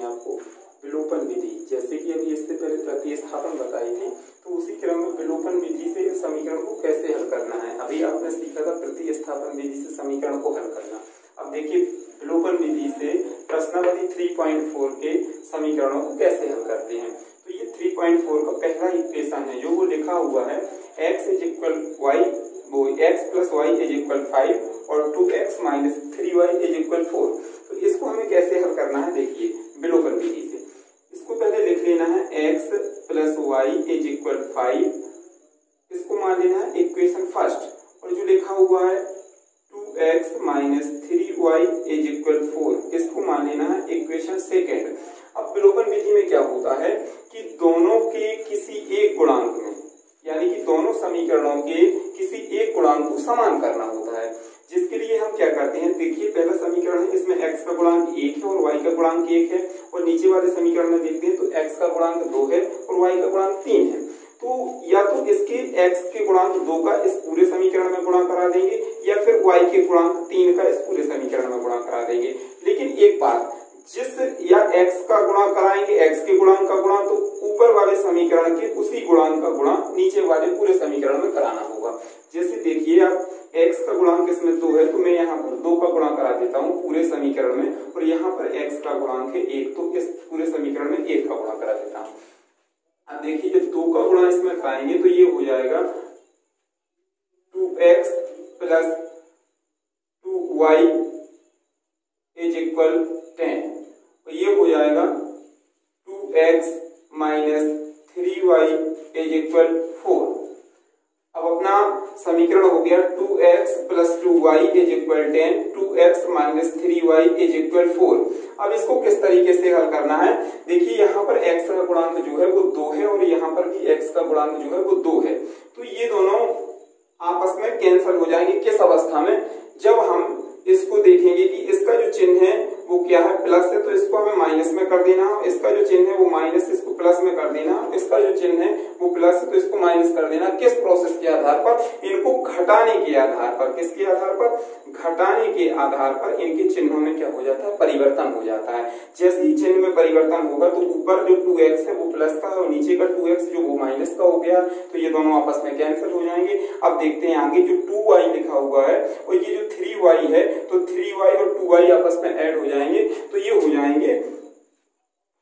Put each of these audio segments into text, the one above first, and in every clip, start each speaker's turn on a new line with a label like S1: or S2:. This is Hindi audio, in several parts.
S1: हैं आपको विलोपन विधि, जैसे कि अभी इससे पहले प्रतिस्थापन बताई थी तो उसी क्रम में विलोपन विधि से समीकरण को कैसे हल करना है? अभी आपने सीखा था प्रतिस्थापन विधि से समीकरण को हल करना। अब देखिए, विलोपन विधि से प्रश्नावली 3.4 के समीकरणों को कैसे हल करते हैं? तो ये 3.4 का पहला इक्वेशन है, जो वो लिखा हुआ है, x इज़ इक्वल वाई वो x plus y is equal five और two x minus three y is equal four तो इसको हमें कैसे हल करना है? देखिए इक्वल फाइव इसको मान लेना है? इक्वेशन फ़र्स्ट और जो लिखा हुआ है two x minus three y is equal four इसको मान लेना है? इक्वेशन सेकेंड अब विलोपन विधि में क्या होता है कि दोनों के किसी एक गुणांक में, यानी कि दोनों समीकरणों के किसी एक गुणांक को समान करना होता है। जिसके लिए हम क्या करते हैं? देखिए, पहला समीकरण है, इसमें x का गुणांक एक है और y का गुणांक एक है। और नीचे वाले समीकरण में देखते हैं तो x का गुणांक दो है और y का गुणांक तीन है। तो या तो इसके x के गुणांक दो का इस पूरे समीकरण में गुणा करा देंगे, या फिर y के गुणांक तीन का इस पूरे समीकरण में गुणा करा देंगे। लेकिन एक बात, जिस या x का गुणा कराएँगे, x के गुणांक का गुणा तो ऊपर वाले समीकरण के उसी गुणांक का गुणा नीचे वाले पूरे समीकरण में कराना होगा। जैसे देखिए आप, x का गुणांक इसमें दो है तो मैं यहाँ पर दो का गुणा करा देता हूँ पूरे समीकरण में, और यहाँ पर x का गुणांक है एक तो इस पूरे समीकरण में एक का गुणा करा देता हूँ। अब देखिए, जब दो का गुणा इसमें पाएँगे तो ये हो जाएगा two x plus two y is equal ten. तो ये हो जाएगा two x minus three y is equal four. अब अपना समीकरण हो गया two x plus two y is equal ten two x minus three y is equal four अब इसको किस तरीके से हल करना है? देखिए, यहाँ पर x का गुणांक जो है वो दो है और यहाँ पर भी x का गुणांक जो है वो दो है। तो ये दोनों आपस में कैंसल हो जाएँगे किस अवस्था में? जब हम इसको देखेंगे कि इसका जो चिन्ह है वो क्या है? प्लस है तो इसको हमें माइनस में कर देना। इसका जो चिन्ह है, वो माइनस इसको प्लस में कर देना। इसका जो चिन्ह है, वो प्लस है तो इसको माइनस कर देना। किस प्रोसेस के आधार पर? इनको घटाने के आधार पर। किसके आधार पर? घटाने के आधार पर इनके चिन्हों में क्या हो जाता है? परिवर्तन हो जाता है। जैसे ही चिन्ह में परिवर्तन होगा तो ऊपर जो टू एक्स है, वो प्लस का है और नीचे का टू एक्स जो वो माइनस का हो गया तो ये दोनों आपस में कैंसिल हो जाएँगे। अब देखते हैं आगे जो टू लिखा हुआ है, और ये जो थ्री है तो थ्री और टू आपस में एड हो जाएँगे। तो ये हो जाएँगे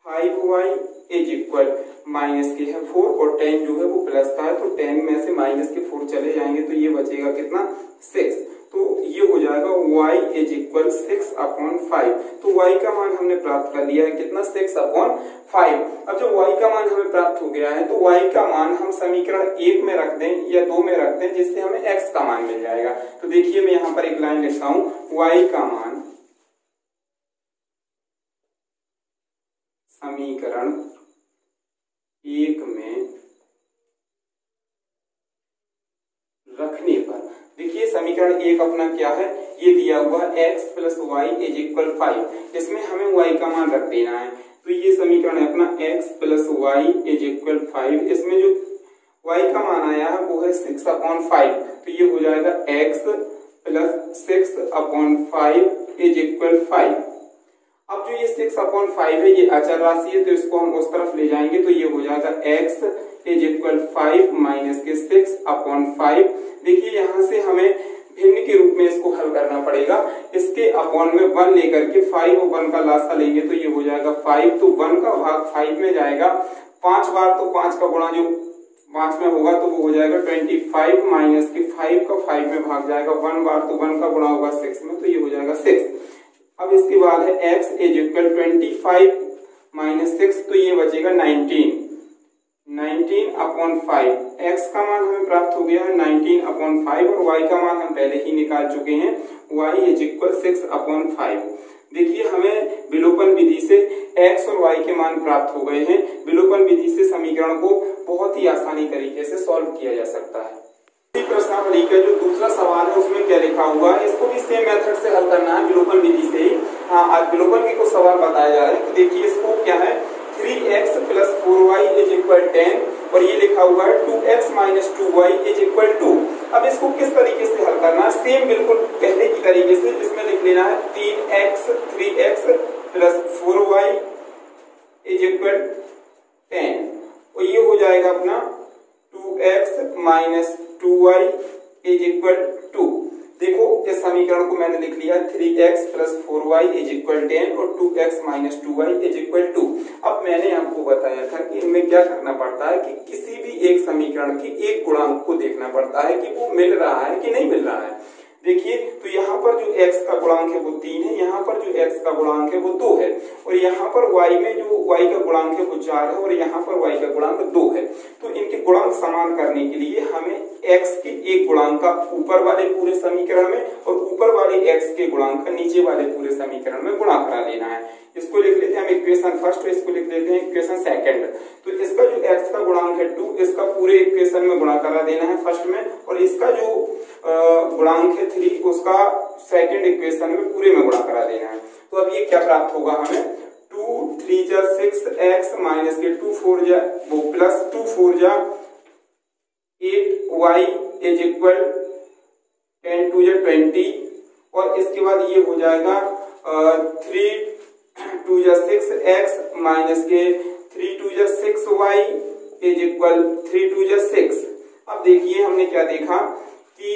S1: five y is equal minus के है फोर और टेन जो है वो प्लस का है तो टेन में से माइनस के फोर चले जाएँगे तो ये बचेगा कितना सिक्स तो ये हो जाएगा y is equal six upon five तो y का मान हमने प्राप्त कर लिया है कितना? सिक्स अपॉन फाइव अब जब y का मान हमें प्राप्त हो गया है तो y का मान हम समीकरण एक में रख दें या दो में रख दें, जिससे हमें x का मान मिल जाएगा. तो देखिए मैं यहाँ पर एक लाइन लिखता हूँ, y का मान समीकरण एक में रखने पर। देखिए, समीकरण एक अपना क्या है? ये दिया हुआ x plus y is equal five इसमें हमें y का मान रख देना है। तो ये समीकरण है अपना x plus y is equal five इसमें जो y का मान आया है, वो है सिक्स अपॉन फाइव तो ये हो जाएगा x plus six upon five is equal five अब जो ये सिक्स अपॉन फाइव है, ये अचल राशि है तो इसको हम उस तरफ़ ले जाएँगे तो ये हो जाएगा x is equal five minus के सिक्स अपॉन फाइव देखिए, यहाँ से हमें भिन्न के रूप में इसको हल करना पड़ेगा। इसके अपॉन में वन लेकर के फाइव और वन का लासा लेंगे तो ये हो जाएगा फाइव तो वन का भाग फाइव में जाएगा। पाँच बार तो पाँच का गुणा जो पाँच में होगा तो वो हो जाएगा ट्वेंटी फाइव माइनस के फाइव का फाइव में भाग जाएगा। वन बार तो वन का गुणा होगा सिक्स में तो ये हो जाएगा सिक्स अब इसके बाद है x is equal twenty five minus six तो ये बचेगा nineteen nineteen upon five x का मान हमें प्राप्त हो गया है नाइनटीन अपॉन फाइव और y का मान हम पहले ही निकाल चुके हैं. y is equal six upon five देखिए हमें विलोपन विधि से x और y के मान प्राप्त हो गए हैं. विलोपन विधि से समीकरण को बहुत ही आसानी तरीके से सॉल्व किया जा सकता है. प्रश्नावली का जो दूसरा सवाल है, उसमें क्या लिखा हुआ है? इसको भी सेम मेथड से हल करना है, विलोपन विधि से ही। हाँ आज विलोपन के कुछ सवाल बताए जा रहे हैं। तो देखिए, इसको क्या है? Three x plus four y is equal ten और ये लिखा हुआ है two x minus two y is equal two अब इसको किस तरीके से हल करना है? सेम बिल्कुल पहले की तरीके से, इसमें लिख लेना है तीन x three x plus four y is equal ten और ये हो जाएगा अपना two x minus two y is equal two देखो, इस समीकरण को मैंने लिख लिया three x plus four y is equal ten और two x minus two y is equal two अब मैंने आपको बताया था कि इनमें क्या करना पड़ता है कि किसी भी एक समीकरण के एक गुणांक को देखना पड़ता है कि वो मिल रहा है कि नहीं मिल रहा है। देखिए तो यहाँ पर जो x का गुणांक है वो तीन है, यहाँ पर जो x का गुणांक है वो दो है, और यहाँ पर y में जो y का गुणांक है वो चार है, और यहाँ पर y का गुणांक दो है। तो इनके गुणांक समान करने के लिए हमें x के एक गुणांक का ऊपर वाले पूरे समीकरण में और ऊपर वाले x के गुणांक का नीचे वाले पूरे समीकरण में गुणा करा लेना है। इसको लिख लेते हैं, हम इक्वेशन फ़र्स्ट और इसको लिख लेते हैं इक्वेशन सेकंड तो इसका जो x का गुणांक है टू इसका पूरे इक्वेशन में गुणा करा देना है फ़र्स्ट में, और इसका जो गुणांक है थ्री उसका सेकंड इक्वेशन में पूरे में गुणा करा देना है। तो अब ये क्या प्राप्त होगा हमें? टू थ्री जा सिक्स एक्स माइनस के टू फोर जा, वो प्लस टू फोर जा eight y is equal ten two जा ट्वेंटी और इसके बाद ये हो जाएगा थ्री टू जा सिक्स एक्स माइनस के थ्री टू जा six y is equal three two जा सिक्स अब देखिए हमने क्या देखा कि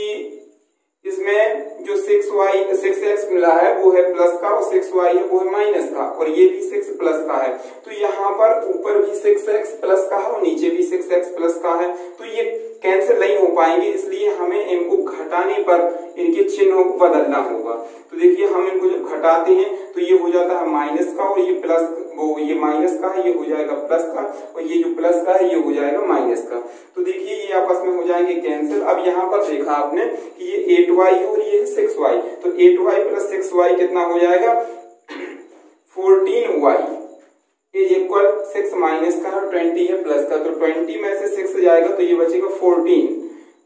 S1: इसमें जो सिक्स वाई सिक्स एक्स मिला है, वो है प्लस का और सिक्स वाई है, वो है माइनस का और ये भी सिक्स प्लस का है। तो यहाँ पर ऊपर भी सिक्स एक्स प्लस का है और नीचे भी सिक्स एक्स प्लस का है। तो ये कैंसिल नहीं हो पाएँगे, इसलिए हमें इनको घटाने पर इनके चिन्हों को बदलना होगा। तो देखिए, हम इनको जब घटाते हैं तो ये हो जाता है माइनस का और ये प्लस वो ये माइनस का है ये हो जाएगा प्लस का और ये जो प्लस का है, ये हो जाएगा माइनस का। तो देखिए, ये आपस में हो जाएँगे कैंसिल। अब यहाँ पर देखा आपने कि ये एट वाई और ये सिक्स वाई। तो eight y plus six y कितना हो जाएगा? Fourteen y. Is equal six minus का ट्वेंटी है प्लस का तो ट्वेंटी में से सिक्स जाएगा तो ये बचेगा फोर्टीन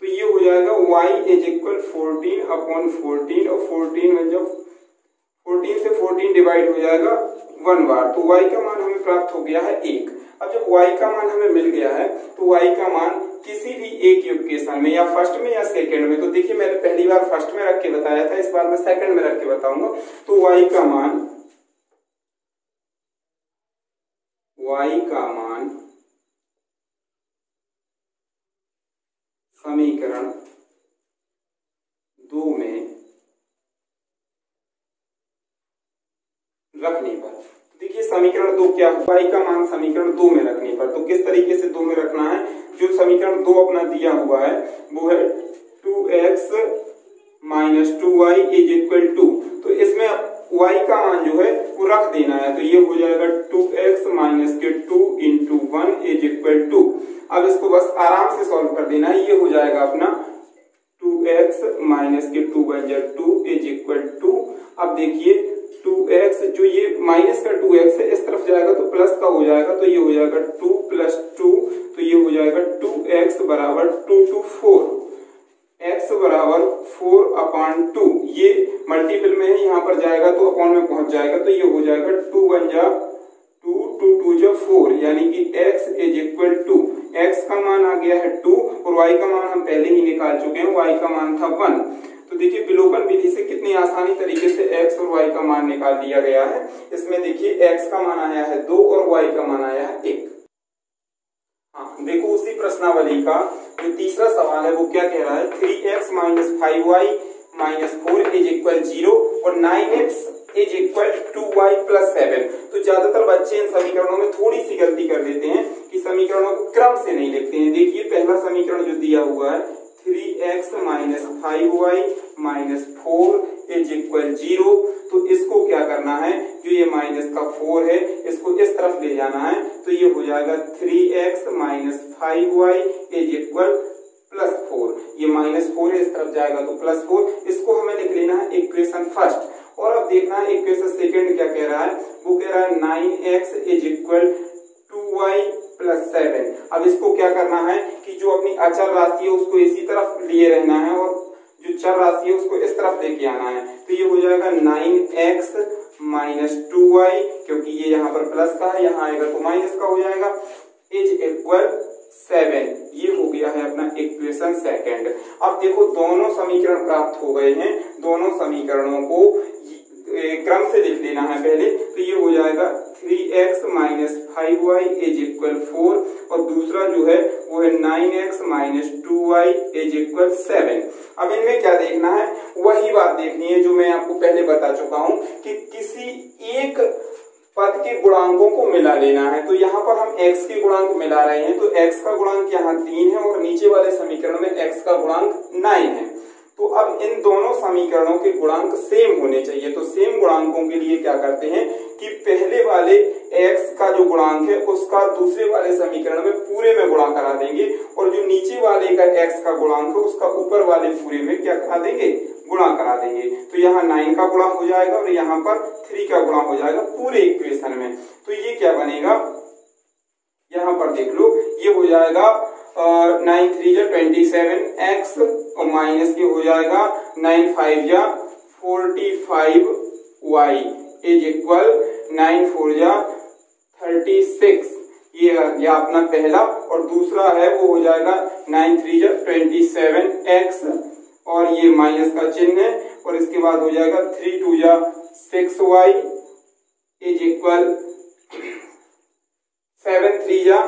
S1: तो ये हो जाएगा y is equal fourteen upon fourteen और फोर्टीन में जब फोर्टीन से फोर्टीन डिवाइड हो जाएगा वन बार तो y का मान हमें प्राप्त हो गया है एक। अब जब y का मान हमें मिल गया है तो y का मान किसी भी एक इक्वेशन में, या फ़र्स्ट में या सेकंड में तो देखिए मैंने पहली बार फ़र्स्ट में रख के बताया था, इस बार मैं सेकंड में रख के बताऊँगा। तो y का मान y का मान समीकरण दो में रखने पर। देखिए, समीकरण दो क्या y का मान समीकरण दो में रखने पर। तो किस तरीके से दो में रखना है? जो समीकरण दो अपना दिया हुआ है, वो है two x minus two y is equal two. तो इसमें y का मान जो है वो रख देना है। तो ये हो जाएगा टू एक्स माइनस के two into one is equal two अब इसको बस आराम से सॉल्व कर देना है। ये हो जाएगा अपना टू एक्स माइनस के टू वन जै टू इज़ इक्वल टू अब देखिए टू एक्स जो ये माइनस का टू एक्स है, इस तरफ़ जाएगा तो प्लस का हो जाएगा। तो ये हो जाएगा टू प्लस टू तो ये हो जाएगा टू एक्स बराबर टू टू फोर एक्स बराबर फोर अपॉन टू ये मल्टीपल में है यहाँ पर जाएगा तो अपॉन में पहुँच जाएगा तो ये हो जाएगा टू वन जा टू टू टू जो फोर यानी कि x is equal two x का मान आ गया है टू और y का मान हम पहले ही निकाल चुके हैं वाई का मान था वन तो देखिए विलोपन विधि से कितनी आसानी तरीके से x और y का मान निकाल दिया गया है। इसमें देखिए x का मान आया है दो और y का मान आया है एक। हाँ देखो उसी प्रश्नावली का जो तीसरा सवाल है, वो क्या कह रहा है? Three x minus five y minus four is equal zero और nine x is equal two y plus seven तो ज़्यादातर बच्चे इन समीकरणों में थोड़ी सी गलती कर देते हैं कि समीकरणों को क्रम से नहीं लिखते हैं। देखिए, पहला समीकरण जो दिया हुआ है three x minus five y minus four is equal zero तो इसको क्या करना है? जो ये माइनस का फोर है, इसको इस तरफ़ ले जाना है तो ये हो जाएगा three x minus five y is equal plus four ये माइनस फोर है, इस तरफ़ जाएगा तो प्लस फोर इसको हमें लिख लेना है इक्वेशन फ़र्स्ट और अब देखना है इक्वेशन सेकेंड क्या कह रहा है? वो कह रहा है nine x is equal two y plus seven अब इसको क्या करना है कि जो अपनी अचल राशि है, उसको इसी तरफ़ लिए रहना है और जो चर राशि है, उसको इस तरफ़ लेके आना है। तो ये हो जाएगा nine x minus two y क्योंकि ये यहाँ पर प्लस का है, यहाँ आएगा तो माइनस का हो जाएगा. Is equal seven. ये हो गया है अपना इक्वेशन सेकंड। अब देखो, दोनों समीकरण प्राप्त हो गए हैं। दोनों समीकरणों को क्रम से लिख लेना है पहले तो ये हो जाएगा three x minus five y is equal four, और दूसरा जो है, वो है nine x minus two y is equal seven. अब इनमें क्या देखना है? वही बात देखनी है जो मैं आपको पहले बता चुका हूँ कि किसी एक पद के गुणांकों को मिला लेना है। तो यहाँ पर हम x के गुणांक मिला रहे हैं। तो x का गुणांक यहाँ तीन है और नीचे वाले समीकरण में x का गुणांक नाइन है। तो अब इन दोनों समीकरणों के गुणांक सेम होने चाहिए। तो सेम गुणांकों के लिए क्या करते हैं कि पहले वाले x का जो गुणांक है, उसका दूसरे वाले समीकरण में पूरे में गुणा करा देंगे। और जो नीचे वाले का x का गुणांक है, उसका ऊपर वाले पूरे में क्या करा देंगे? गुणा करा देंगे। तो यहाँ नाइन का गुणा हो जाएगा और यहाँ पर थ्री का गुणा हो जाएगा पूरे इक्वेशन में। तो ये क्या बनेगा? यहाँ पर देख लो, ये हो जाएगा नाइन थ्री जा ट्वेंटी सेवन एक्स और माइनस के हो जाएगा नाइन फाइव जा forty five y is equal nine four जा थर्टी सिक्स ये अपना पहला और दूसरा है, वो हो जाएगा नाइन थ्री जा ट्वेंटी सेवन एक्स और ये माइनस का चिन्ह है, और इसके बाद हो जाएगा थ्री टू जा six y is equal seven three या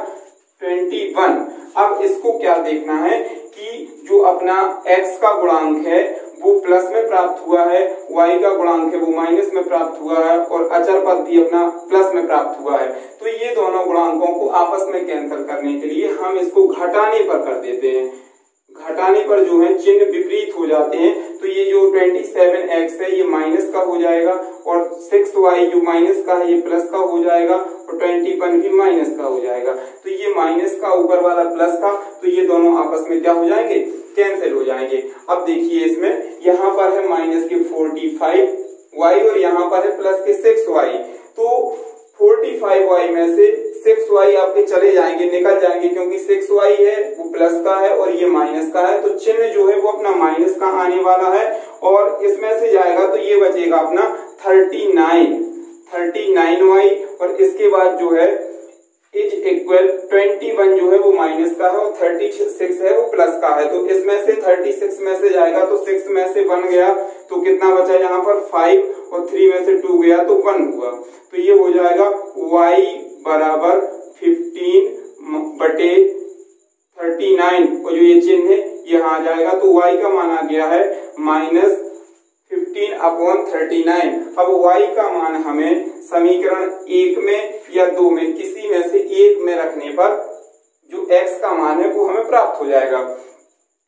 S1: ट्वेंटी वन अब इसको क्या देखना है कि जो अपना x का गुणांक है, वो प्लस में प्राप्त हुआ है, y का गुणांक है, वो माइनस में प्राप्त हुआ है, और अचर पद भी अपना प्लस में प्राप्त हुआ है। तो ये दोनों गुणांकों को आपस में कैंसिल करने के लिए हम इसको घटाने पर कर देते हैं। घटाने पर जो है चिन्ह विपरीत हो जाते हैं। तो ये जो 27x है, ये माइनस का हो जाएगा और 6y जो माइनस का है, ये प्लस का हो जाएगा और 21 भी माइनस का हो जाएगा। तो ये माइनस का ऊपर वाला प्लस का तो ये दोनों आपस में क्या हो जाएँगे? कैंसिल हो जाएँगे। अब देखिए इसमें, यहाँ पर है माइनस के 45y और यहाँ पर है प्लस के 6y तो 45y में से सिक्स वाई आपके चले जाएँगे, निकल जाएँगे, क्योंकि सिक्स वाई है, वो प्लस का है और ये माइनस का है। तो चिन्ह जो है वो अपना माइनस का आने वाला है और इसमें से जाएगा तो ये बचेगा अपना thirty nine thirty nine y और इसके बाद जो है इज़ इक्वल ट्वेंटी वन जो है वो माइनस का है और थर्टी सिक्स है वो प्लस का है। तो इसमें से थर्टी सिक्स में से जाएगा तो सिक्स में से वन गया तो कितना बचा यहाँ पर? फाइव और थ्री में से टू गया तो वन हुआ। तो ये हो जाएगा वाई बराबर फिफ्टीन बटे थर्टी नाइन और जो ये चिन्ह है, यहाँ आ जाएगा तो y का मान गया है minus fifteen upon thirty nine अब y का मान हमें समीकरण एक में या दो में, किसी में से एक में रखने पर जो x का मान है वो हमें प्राप्त हो जाएगा।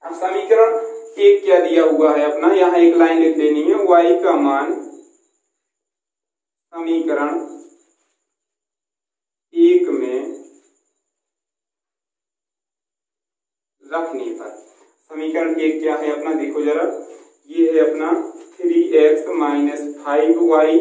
S1: अब समीकरण एक क्या दिया हुआ है अपना? यहाँ एक लाइन लिख लेनी है, y का मान समीकरण एक में रखने पर। समीकरण एक क्या है अपना? देखो जरा। ये है अपना three x minus five y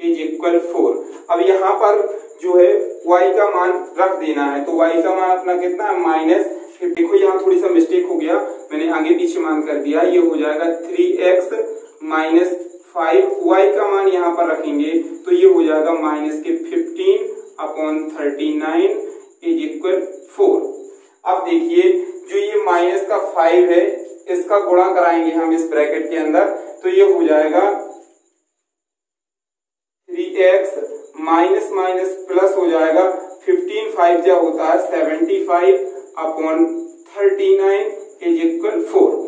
S1: is equal four अब यहाँ पर जो है, y का मान रख देना है। तो y का मान अपना कितना है? माइनस देखो यहाँ थोड़ी सा मिस्टेक हो गया। मैंने आगे पीछे मान कर दिया। ये हो जाएगा three x minus five y का मान यहाँ पर रखेंगे तो ये हो जाएगा माइनस के fifteen upon thirty nine is equal four अब देखिए, जो ये माइनस का फाइव है, इसका गुणा कराएँगे हम इस ब्रैकेट के अंदर। तो ये हो जाएगा थ्री एक्स माइनस माइनस जाएगा। फिफ्टीन फाइव जो होता है seventy five upon thirty nine is equal four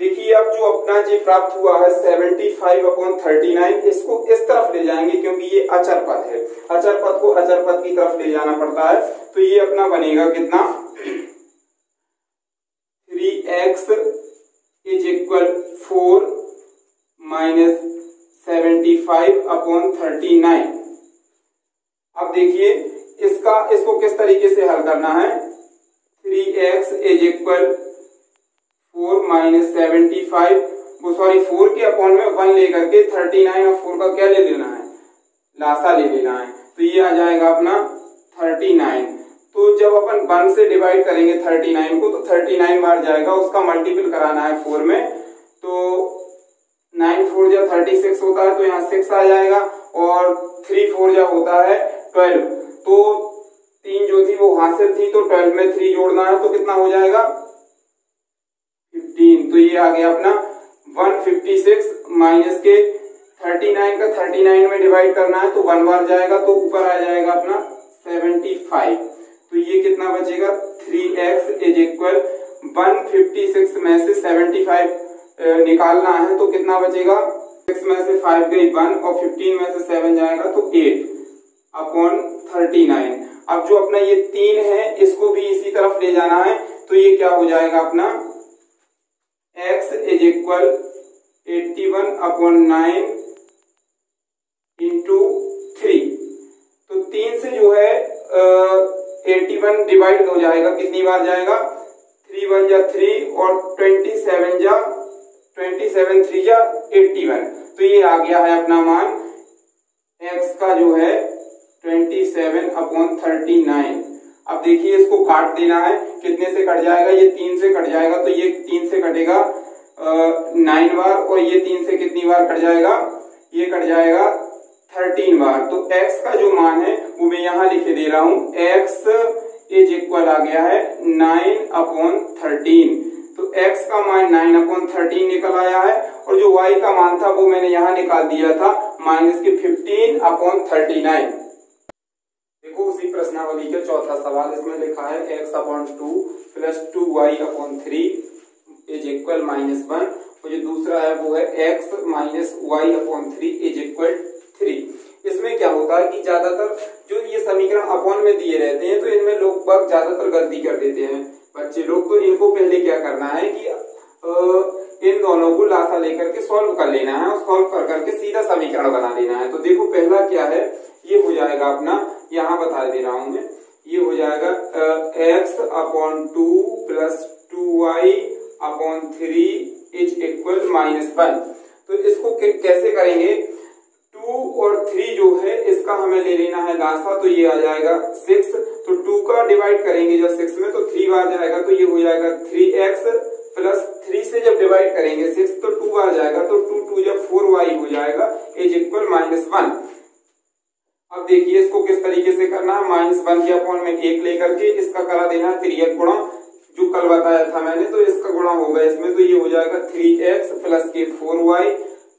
S1: देखिए, अब जो अपना जो प्राप्त हुआ है 75 अपॉन थर्टी इसको इस तरफ़ ले जाएँगे क्योंकि ये अचर पद है। अचर पद को अचर पद की तरफ़ ले जाना पड़ता है। तो ये अपना बनेगा कितना? Three x is equal four minus seventy five upon thirty nine अब देखिए, इसका, इसको किस तरीके से हल करना है? Three x is equal four minus seventy five वो सॉरी फोर के अपॉन में वन लेकर के थर्टी नाइन और फोर का क्या ले लेना है? लासा ले लेना है। तो ये आ जाएगा अपना थर्टी नाइन तो जब अपन वन से डिवाइड करेंगे थर्टी नाइन को तो थर्टी नाइन बार जाएगा, उसका मल्टीपल कराना है फोर में। तो नाइन फोर जा थर्टी सिक्स होता है तो यहाँ सिक्स आ जाएगा और थ्री फोर जा होता है ट्वेल्व तो तीन जो थी वो हासिल थी तो ट्वेल्व में थ्री जोड़ना है तो कितना हो जाएगा? फिफ्टीन तो ये आ गया अपना वन फिफ्टी सिक्स माइनस के थर्टी नाइन का थर्टी नाइन में डिवाइड करना है तो वन बार जाएगा तो ऊपर आ जाएगा अपना सेवेंटी फाइव तो ये कितना बचेगा? Three x is equal one fifty six में से सेवेंटी फाइव निकालना है तो कितना बचेगा? सिक्स में से फाइव गई वन और फिफ्टीन में से सेवन जाएगा तो एट अपॉन थर्टी नाइन अब जो अपना ये तीन है, इसको भी इसी तरफ़ ले जाना है तो ये क्या हो जाएगा अपना? X is equal eighty one upon nine into three तो तीन से जो है एट्टी वन डिवाइड हो जाएगा। कितनी बार जाएगा? थ्री वन जा थ्री और ट्वेंटी सेवन जा ट्वेंटी सेवन थ्री जा एट्टी वन तो ये आ गया है अपना मान। X का जो है twenty seven upon thirty nine अब देखिए इसको काट देना है। कितने से कट जाएगा? ये तीन से कट जाएगा तो ये तीन से कटेगा नाइन बार, और ये तीन से कितनी बार कट जाएगा? ये कट जाएगा थर्टीन बार। तो x का जो मान है, वो मैं यहाँ लिखे दे रहा हूँ। x इज़ इक्वल आ गया है नाइन अपॉन थर्टीन तो x का मान नाइन अपॉन थर्टीन निकल आया है, और जो y का मान था, वो मैंने यहाँ निकाल दिया था माइनस के फिफ्टीन अपॉन थर्टी नाइन प्रश्नावली का चौथा सवाल, इसमें लिखा है, x upon two plus two y upon three is equal minus one और जो दूसरा है, वो है x minus y upon three is equal three इसमें क्या होता है कि ज़्यादातर जो ये समीकरण अपॉन में दिए रहते हैं तो इनमें लोग बाग ज़्यादातर गलती कर देते हैं। बच्चे लोग तो इनको पहले क्या करना है कि इन दोनों को लासा लेकर के सॉल्व कर लेना है और सॉल्व कर करके सीधा समीकरण बना लेना है। तो देखो, पहला क्या है, ये हो जाएगा अपना यहाँ बता दे रहा हूँ मैं। ये हो जाएगा x upon two plus two y upon three is equal minus one तो इसको कैसे करेंगे? टू और थ्री जो है, इसका हमें ले लेना है लासा तो ये आ जाएगा सिक्स तो टू का डिवाइड करेंगे जब सिक्स में तो थ्री बार जाएगा तो ये हो जाएगा थ्री एक्स प्लस थ्री से जब डिवाइड करेंगे सिक्स तो टू आ जाएगा तो टू टू जब फोर वाई हो जाएगा इज़ इक्वल माइनस वन अब देखिए इसको किस तरीके से करना है। माइनस वन के अपॉन में एक लेकर के इसका करा देना है त्रियक गुणा, जो कल बताया था मैंने तो इसका गुणा होगा इसमें तो ये हो जाएगा थ्री एक्स प्लस के four y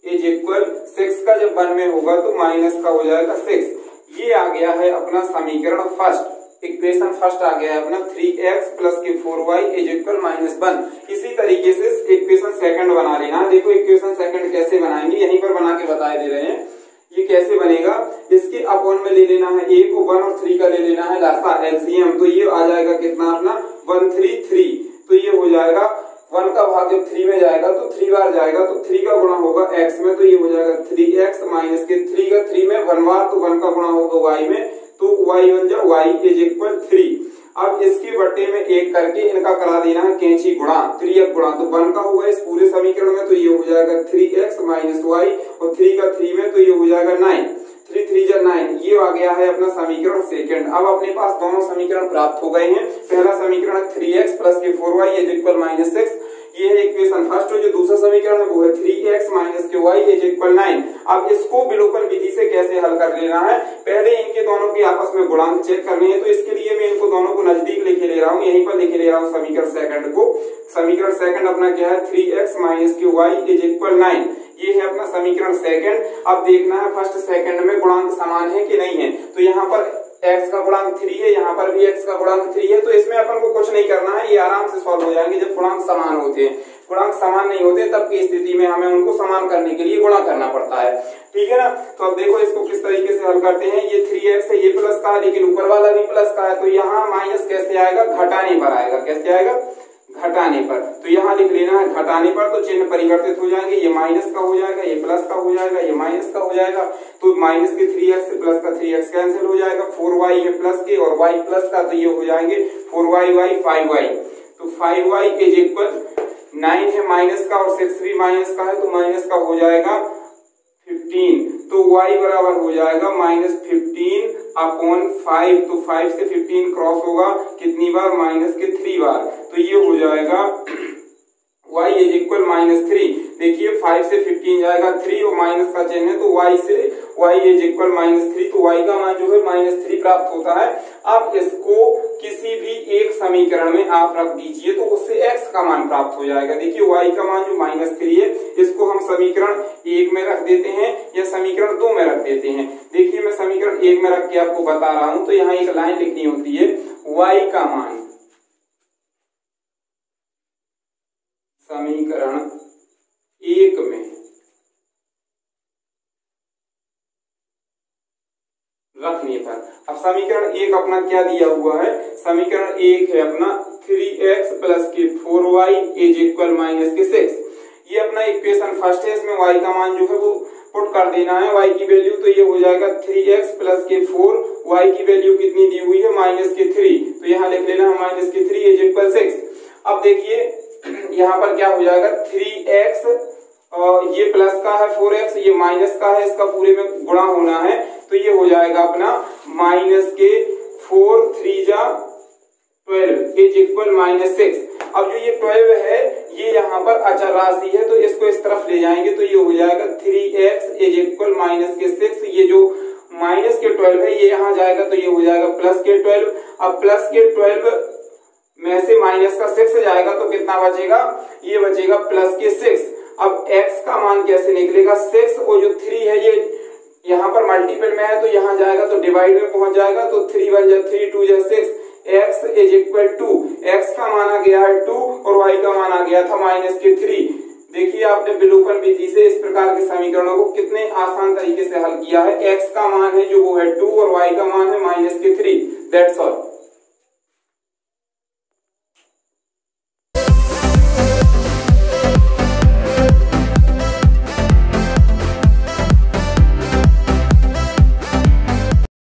S1: is equal six का जब वन में होगा तो माइनस का हो जाएगा सिक्स ये आ गया है अपना समीकरण फ़र्स्ट इक्वेशन फ़र्स्ट आ गया है अपना थ्री एक्स प्लस के four y is equal minus one इसी तरीके से इक्वेशन सेकंड बना लेना। देखो इक्वेशन सेकंड कैसे बनाएँगे, यहीं पर बना के बताए दे रहे हैं। ये कैसे बनेगा? में ले लेना है ए को वन और थ्री का ले लेना है लासा एलसीएम तो ये आ जाएगा कितना अपना? वन थ्री थ्री तो ये हो जाएगा, वन का भाग जब थ्री में जाएगा तो थ्री बार जाएगा तो थ्री का गुणा होगा एक्स में तो ये हो जाएगा थ्री एक्स माइनस के थ्री का थ्री में वन बार तो वन का गुणा होगा वाई में तो वाई बन जाए वाई इज़ इक्वल थ्री अब इसके बट्टे में एक करके इनका करा देना है कैंची गुणा त्रियक गुणा तो वन का होगा इस पूरे समीकरण में तो ये हो जाएगा थ्री एक्स माइनस वाई और थ्री का थ्री में तो ये हो जाएगा नाइन थ्री थ्री जर नाइन ये आ गया है अपना समीकरण सेकंड अब अपने पास दोनों समीकरण प्राप्त हो गए हैं। पहला समीकरण थ्री एक्स प्लस के four y is equal minus six ये है इक्वेशन फ़र्स्ट जो दूसरा समीकरण है, वो है थ्री एक्स माइनस के वाई इज़ इक्वल नाइन अब इसको विलोपन विधि से कैसे हल कर लेना है? पहले इनके दोनों के आपस में गुणांक चेक करने हैं। तो इसके लिए मैं इनको दोनों को नज़दीक लिखे ले रहा हूँ। यहीं पर लिखे ले रहा हूँ समीकरण सेकंड को। समीकरण सेकंड अपना क्या है? थ्री एक्स माइनस के वाई इज़ इक्वल नाइन ये है अपना समीकरण सेकंड अब देखना है फ़र्स्ट सेकंड में गुणांक समान है कि नहीं है। तो यहाँ पर एक्स का गुणांक थ्री है, यहाँ पर भी x का गुणांक थ्री है। तो इसमें अपन को कुछ नहीं करना है, ये आराम से सॉल्व हो जाएँगे। जब गुणांक समान होते हैं, गुणांक समान नहीं होते, तब की स्थिति में हमें उनको समान करने के लिए गुणा करना पड़ता है। ठीक है ना? तो अब देखो इसको किस तरीके से हल करते हैं। ये थ्री एक्स है, ये प्लस का लेकिन ऊपर वाला भी प्लस का है। तो यहाँ माइनस कैसे आएगा? घटाने पर आएगा। कैसे आएगा? घटाने पर। तो यहाँ लिख लेना है, घटाने पर तो चिन्ह परिवर्तित हो जाएँगे, ये माइनस का हो जाएगा, ये प्लस का हो जाएगा, ये माइनस का हो जाएगा। तो माइनस के थ्री एक्स प्लस का थ्री एक्स कैंसिल हो जाएगा फोर वाई है प्लस के और वाई प्लस का तो ये हो जाएँगे four y y five y तो five y is equal nine है माइनस का और सिक्स भी माइनस का है तो माइनस का हो जाएगा फिफ्टीन तो y बराबर हो जाएगा माइनस फिफ्टीन अपॉन फाइव तो फाइव से फिफ्टीन क्रॉस होगा, कितनी बार? माइनस के थ्री बार। तो ये हो जाएगा y is equal minus three देखिए फाइव से फिफ्टीन जाएगा थ्री और माइनस का चेन है तो y से y is equal minus three तो वाई का मान जो है माइनस थ्री प्राप्त होता है। अब इसको किसी भी एक समीकरण में आप रख दीजिए तो उससे एक्स का मान प्राप्त हो जाएगा। देखिए वाई का मान जो माइनस थ्री है, इसको हम समीकरण एक में रख देते हैं या समीकरण दो में रख देते हैं। देखिए मैं समीकरण एक में रख के आपको बता रहा हूँ तो यहाँ एक लाइन लिखनी होती है वाई का मान समीकरण एक में पर अब समीकरण एक अपना क्या दिया हुआ है? समीकरण एक है अपना थ्री एक्स प्लस के four y is equal minus के सिक्स ये अपना इक्वेशन फ़र्स्ट है इसमें वाई का मान जो है वो पुट कर देना है। वाई की वैल्यू तो ये हो जाएगा थ्री एक्स प्लस के फोर वाई की वैल्यू कितनी दी हुई है? माइनस के थ्री तो यहाँ लिख लेना है माइनस के थ्री इज़ इक्वल सिक्स अब देखिए, यहाँ पर क्या हो जाएगा? थ्री एक्स ये प्लस का है फोर एक्स ये माइनस का है, इसका पूरे में गुणा होना है। तो ये हो जाएगा अपना माइनस के फोर, थ्री जा twelve is equal minus six अब जो ये ट्वेल्व है, ये यहाँ पर अचर राशि है तो इसको इस तरफ़ ले जाएँगे तो ये हो जाएगा three x is equal minus के सिक्स ये जो माइनस के ट्वेल्व है, ये यहाँ जाएगा तो ये हो जाएगा प्लस के ट्वेल्व। अब प्लस के ट्वेल्व में से माइनस का सिक्स जाएगा तो कितना बचेगा? ये बचेगा प्लस के सिक्स अब एक्स का मान कैसे निकलेगा? सिक्स और जो थ्री है, ये यहाँ पर मल्टीपल में है तो यहाँ जाएगा तो डिवाइड में पहुँच जाएगा तो थ्री वन जा थ्री टू जा six x is equal two x का माना गया है टू और वाई का माना गया था माइनस के थ्री देखिए आपने विलोपन विधि से इस प्रकार के समीकरणों को कितने आसान तरीके से हल किया है। एक्स का मान है जो वो है टू और वाई का मान है माइनस के थ्री दैट्स ऑल